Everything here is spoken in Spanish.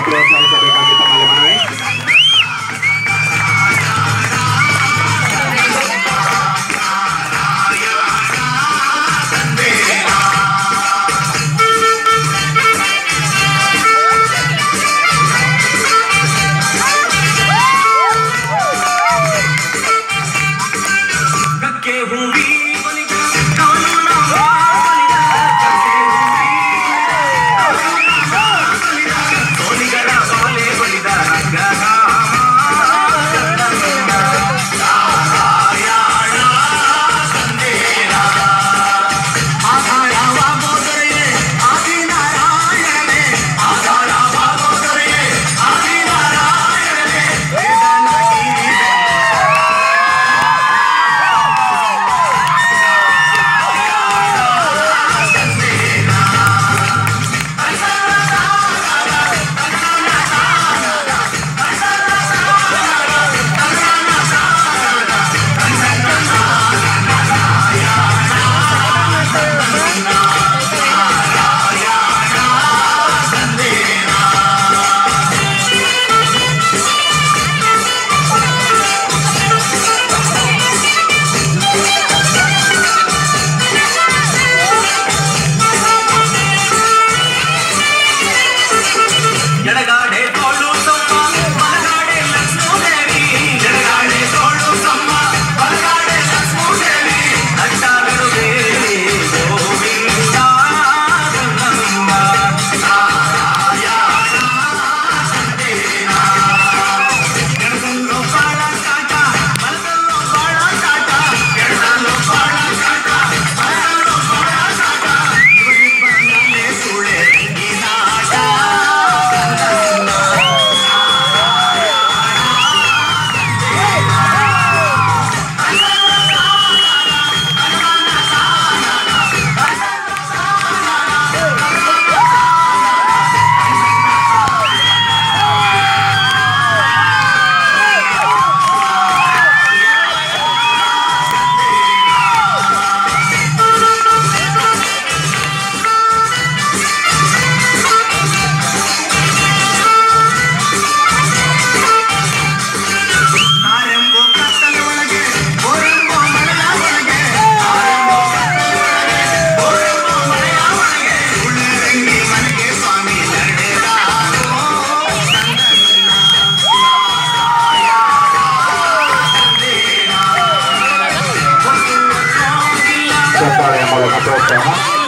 Aplauso huh?